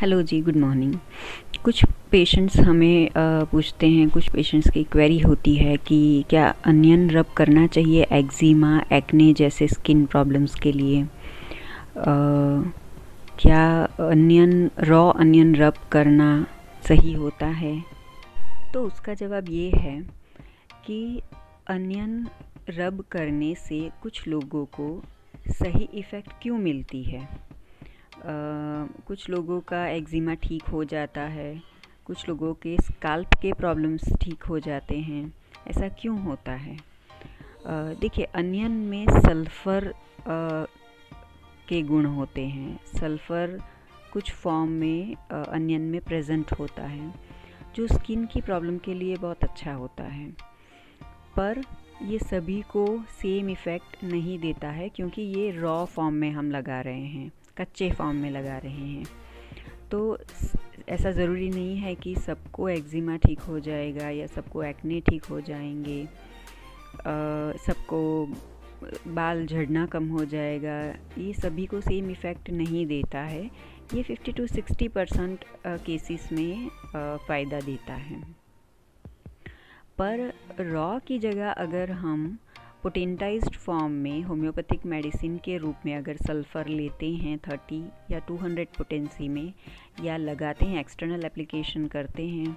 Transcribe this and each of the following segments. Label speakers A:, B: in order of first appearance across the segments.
A: Hello जी good morning कुछ patients हमें पूछते हैं कुछ पेशेंट्स की क्वेरी होती है कि क्या अनियन रब करना चाहिए एक्जिमा एक्ने जैसे स्किन प्रॉब्लम्स के लिए? आ, क्या अनियन रॉ अनियन रब करना सही होता है? तो उसका जवाब ये है कि अनियन रब करने से कुछ लोगों को सही इफ़ेक्ट क्यों मिलती है? कुछ लोगों का एक्जिमा ठीक हो जाता है, कुछ लोगों के स्काल्प के प्रॉब्लम्स ठीक हो जाते हैं, ऐसा क्यों होता है? देखिए, अनियन में सल्फ़र के गुण होते हैं। सल्फ़र कुछ फॉर्म में अनियन में प्रेजेंट होता है, जो स्किन की प्रॉब्लम के लिए बहुत अच्छा होता है। पर ये सभी को सेम इफ़ेक्ट नहीं देता है, क्योंकि ये रॉ फॉर्म में हम लगा रहे हैं। कच्चे फॉर्म में लगा रहे हैं। तो ऐसा ज़रूरी नहीं है कि सबको एक्जिमा ठीक हो जाएगा या सबको एक्ने ठीक हो जाएँगे। सबको बाल झड़ना कम हो जाएगा, ये सभी को सेम इफ़ेक्ट नहीं देता है। ये 50 टू 60 परसेंट केसेस में फ़ायदा देता है। पर रॉ की जगह अगर हम पोटेंटाइज्ड फॉर्म में होम्योपैथिक मेडिसिन के रूप में अगर सल्फ़र लेते हैं 30 या 200 पोटेंसी में या लगाते हैं एक्सटर्नल एप्लीकेशन करते हैं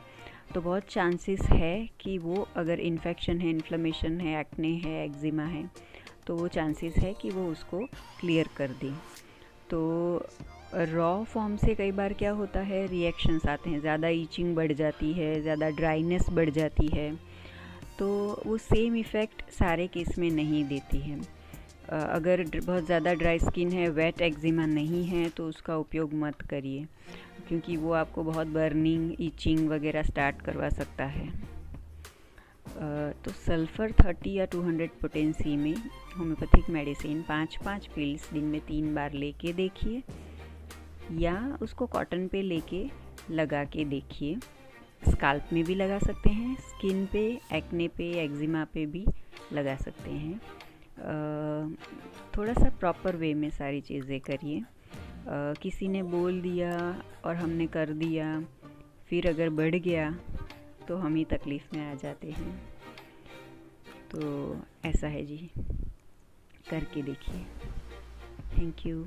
A: तो बहुत चांसेस है कि वो अगर इन्फेक्शन है इन्फ्लेमेशन है एक्ने है एक्जिमा है तो वो चांसेस है कि वो उसको क्लियर कर दें। तो रॉ फॉर्म से कई बार क्या होता है रिएक्शंस आते हैं, ज़्यादा ईचिंग बढ़ जाती है, ज़्यादा ड्राइनेस बढ़ जाती है तो वो सेम इफ़ेक्ट सारे केस में नहीं देती है। अगर बहुत ज़्यादा ड्राई स्किन है वेट एक्जिमा नहीं है तो उसका उपयोग मत करिए, क्योंकि वो आपको बहुत बर्निंग ईचिंग वगैरह स्टार्ट करवा सकता है। तो सल्फ़र थर्टी या टू हंड्रेड पोटेंसी में होम्योपैथिक मेडिसिन पाँच पाँच पिल्स दिन में तीन बार लेके देखिए, या उसको कॉटन पे लेके लगा के देखिए। स्काल्प में भी लगा सकते हैं स्किन पे एक्ने पे एक्जिमा पे भी लगा सकते हैं। थोड़ा सा प्रॉपर वे में सारी चीज़ें करिए। किसी ने बोल दिया और हमने कर दिया, फिर अगर बढ़ गया तो हम ही तकलीफ़ में आ जाते हैं। तो ऐसा है जी। करके देखिए। Thank you